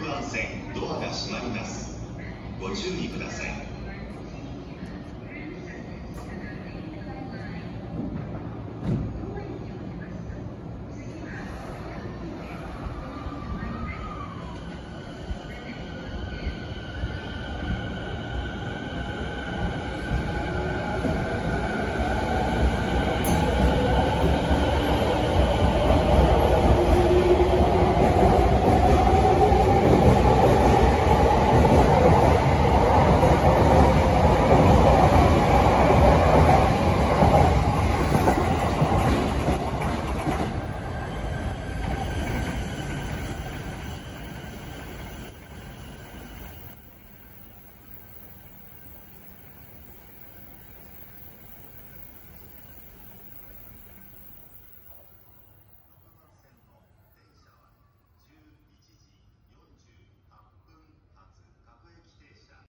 番線ドアが閉まります。ご注意ください。